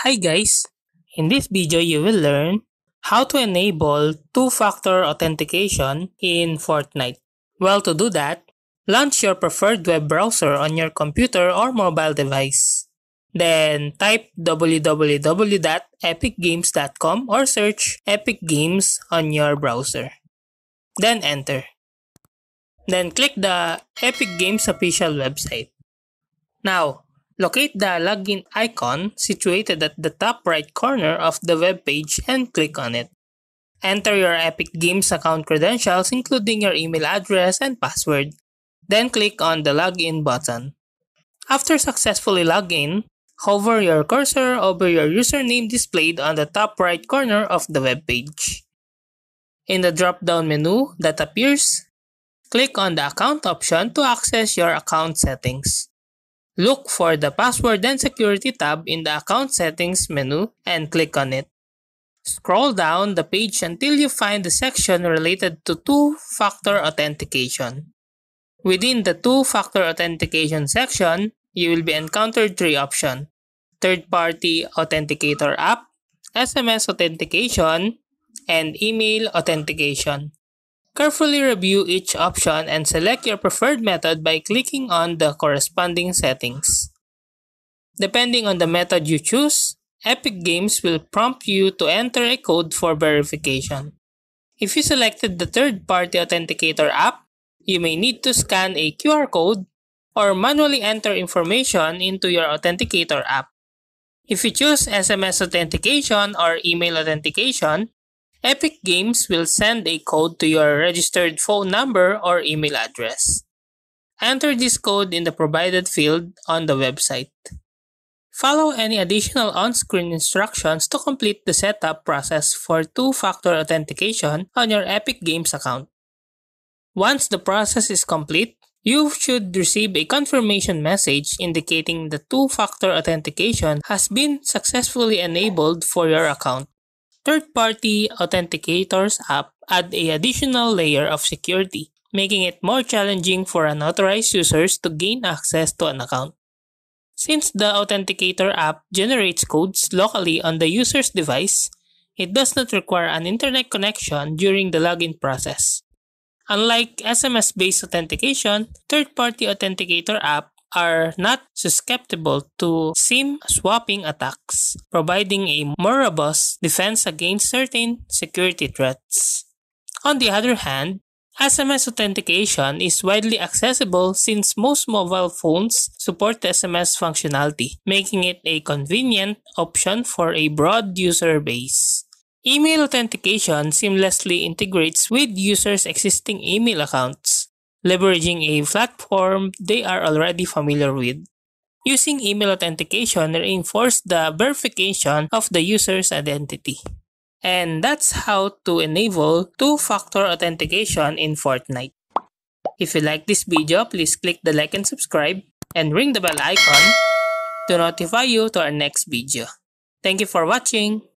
Hi guys! In this video you will learn how to enable two-factor authentication in Fortnite. Well, to do that, launch your preferred web browser on your computer or mobile device. Then type www.epicgames.com or search Epic Games on your browser. Then enter. Then click the Epic Games official website. Now, locate the login icon situated at the top right corner of the web page and click on it. Enter your Epic Games account credentials including your email address and password. Then click on the login button. After successfully login, hover your cursor over your username displayed on the top right corner of the web page. In the drop-down menu that appears, click on the account option to access your account settings. Look for the password and security tab in the account settings menu and click on it. Scroll down the page until you find the section related to two-factor authentication. Within the two-factor authentication section, you will be encountered three options. Third-party authenticator app, SMS authentication, and email authentication. Carefully review each option and select your preferred method by clicking on the corresponding settings. Depending on the method you choose, Epic Games will prompt you to enter a code for verification. If you selected the third-party authenticator app, you may need to scan a QR code or manually enter information into your authenticator app. If you choose SMS authentication or email authentication, Epic Games will send a code to your registered phone number or email address. Enter this code in the provided field on the website. Follow any additional on-screen instructions to complete the setup process for two-factor authentication on your Epic Games account. Once the process is complete, you should receive a confirmation message indicating the two-factor authentication has been successfully enabled for your account. Third-party authenticators app add a additional layer of security, making it more challenging for unauthorized users to gain access to an account. Since the Authenticator app generates codes locally on the user's device, it does not require an internet connection during the login process. Unlike SMS-based authentication, third-party authenticator app are not susceptible to SIM swapping attacks, providing a more robust defense against certain security threats. On the other hand, SMS authentication is widely accessible since most mobile phones support SMS functionality, making it a convenient option for a broad user base. Email authentication seamlessly integrates with users' existing email accounts, leveraging a platform they are already familiar with. Using email authentication reinforces the verification of the user's identity. And that's how to enable two-factor authentication in Fortnite. If you like this video, please click the like and subscribe and ring the bell icon to notify you to our next video. Thank you for watching.